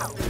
Wow!